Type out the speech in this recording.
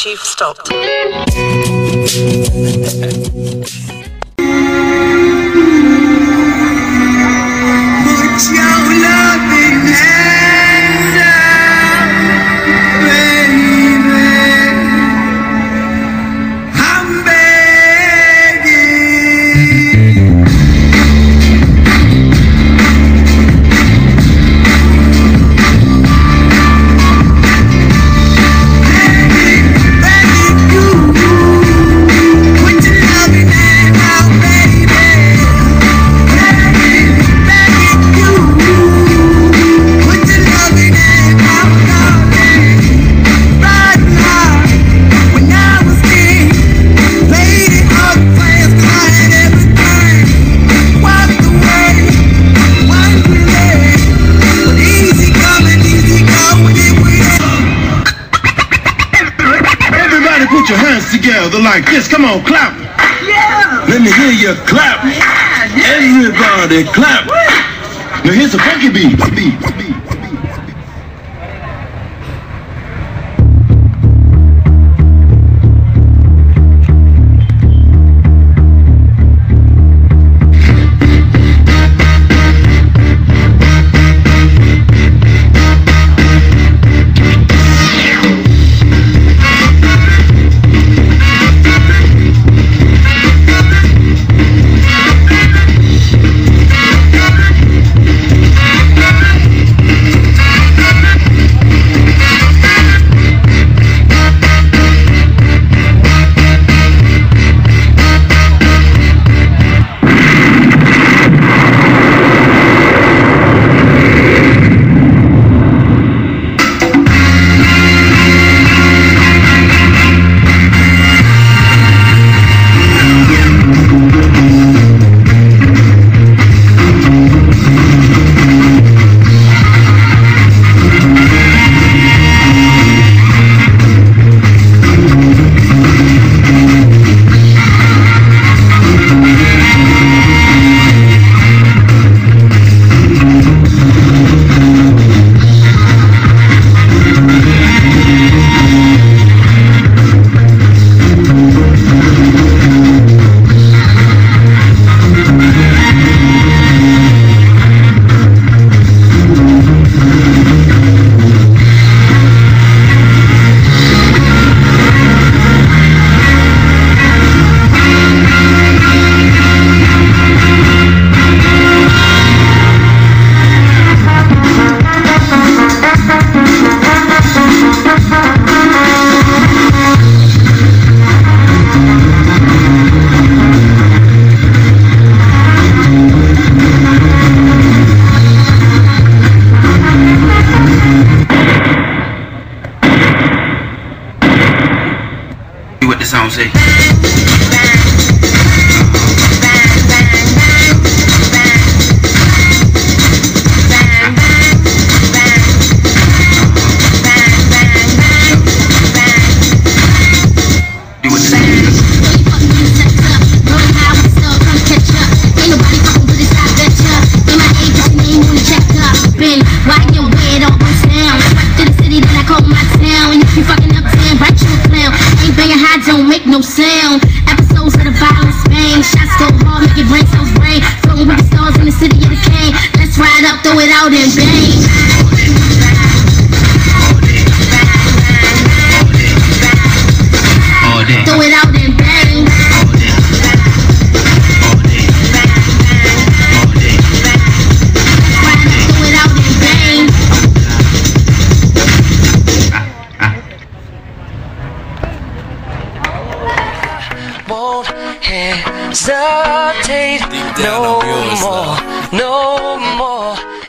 Chief stopped. Your hands together like this. Come on, clap. Yeah, Let me hear you clap. yeah, Everybody clap. Now here's a funky beat. beat, beat. No sound. Episodes of the violence, bang. Shots go hard, make your brain cells brain. Floating with the stars in the city of the cane. Let's ride up, throw it out and bang. Won't hesitate no more, no more.